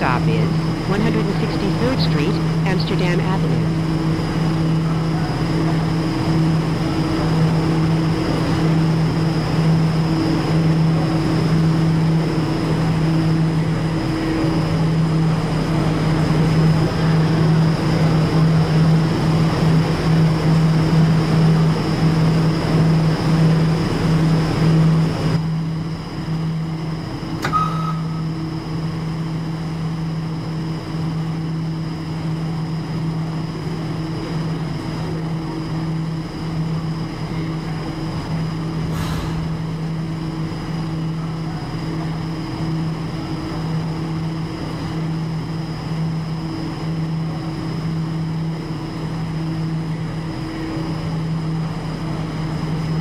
stop is 163rd Street, Amsterdam Avenue.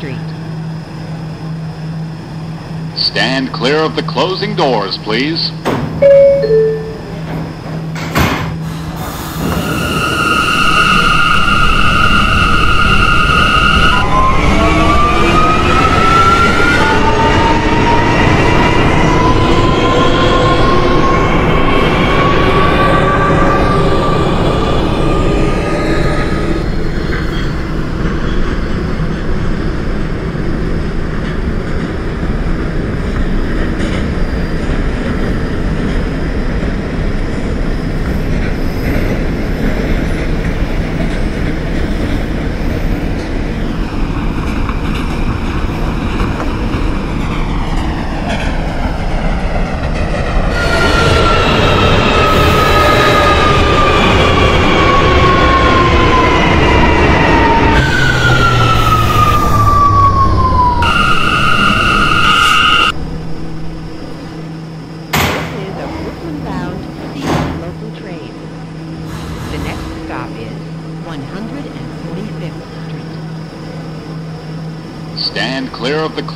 Street. Stand clear of the closing doors, please.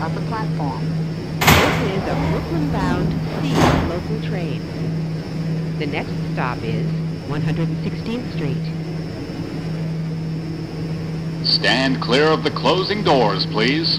of the platform. This is a Brooklyn-bound C local train. The next stop is 116th Street. Stand clear of the closing doors, please.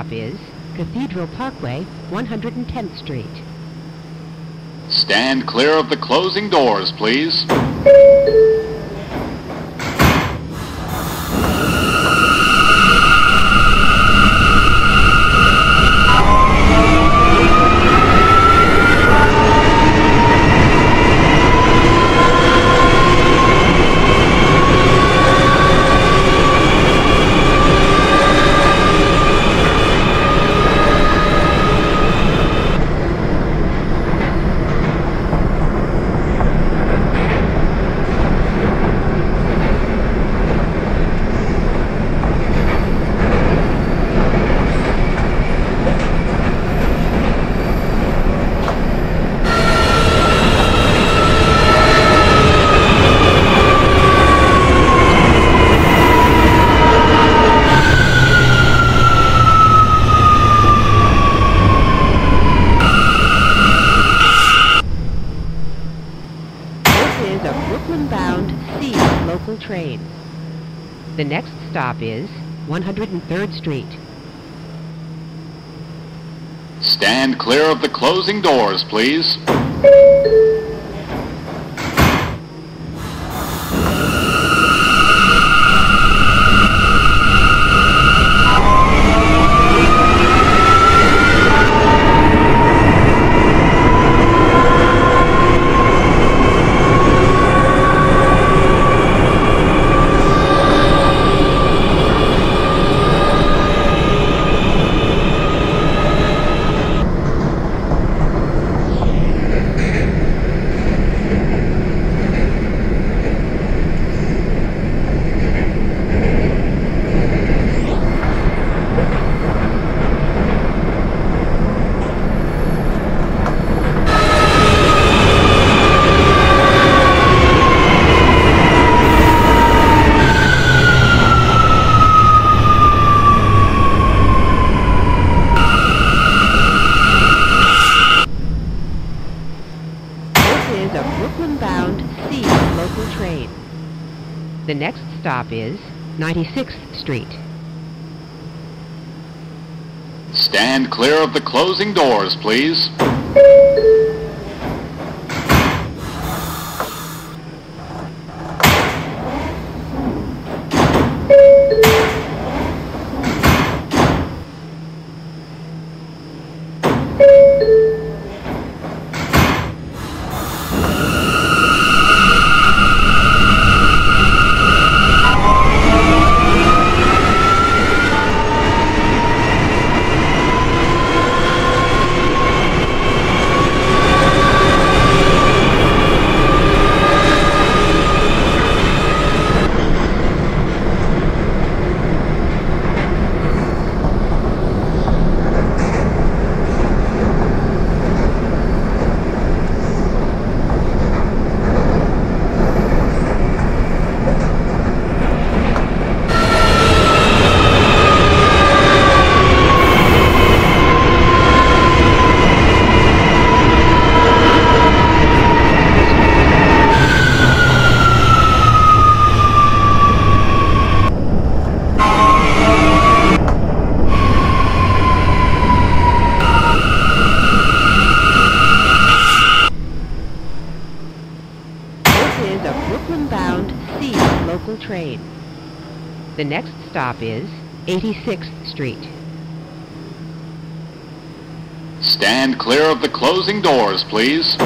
Stop is Cathedral Parkway, 110th Street. Stand clear of the closing doors, please. local train. The next stop is 103rd Street. Stand clear of the closing doors, please. Stop is 96th Street. Stand clear of the closing doors, please. This is a Brooklyn-bound C local train. The next stop is 86th Street. Stand clear of the closing doors, please.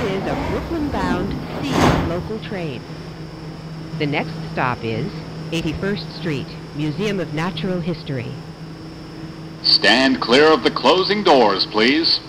This is a Brooklyn-bound C local train. The next stop is 81st Street, Museum of Natural History. Stand clear of the closing doors, please.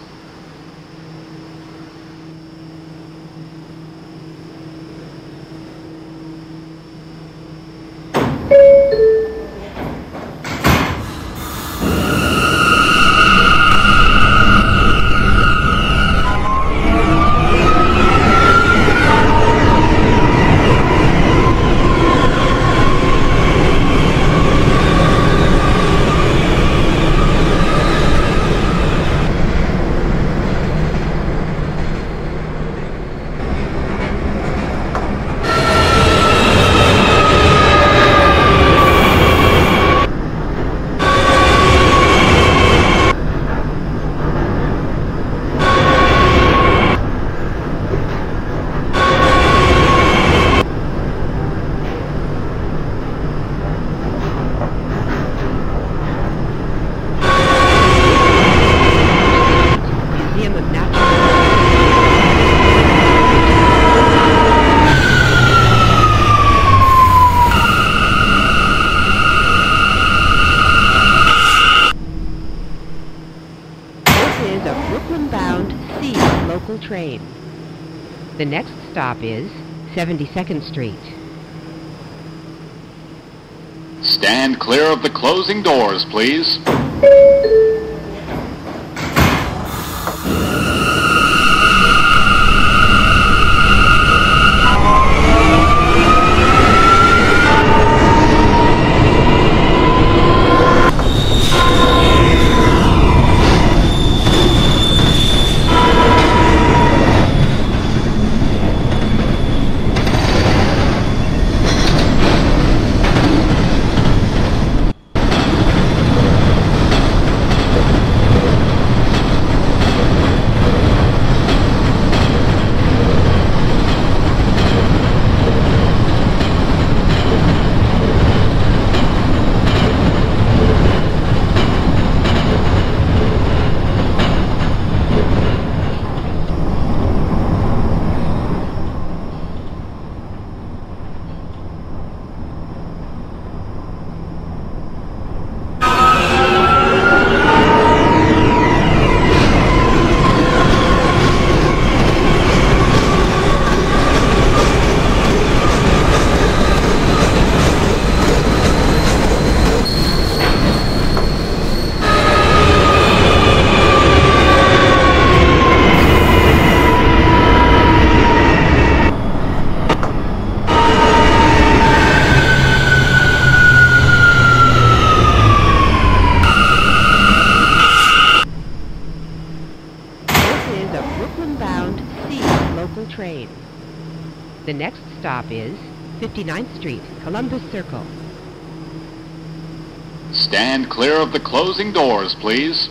Stop is 72nd Street. Stand clear of the closing doors, please. This is a Brooklyn-bound C local train. The next stop is 59th Street, Columbus Circle. Stand clear of the closing doors, please.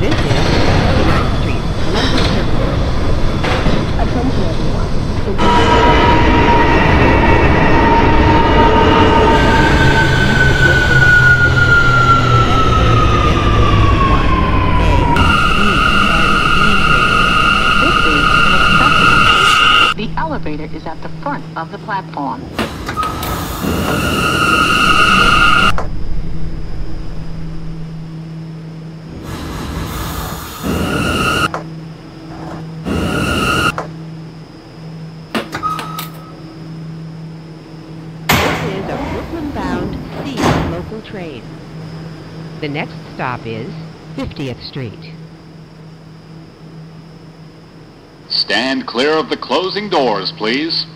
This is 59th Street, Columbus Circle. Attention everyone. This is an accessible station. The elevator is at the front of the platform. This is a Brooklyn-bound C local train. The next stop is 50th Street. Stand clear of the closing doors, please.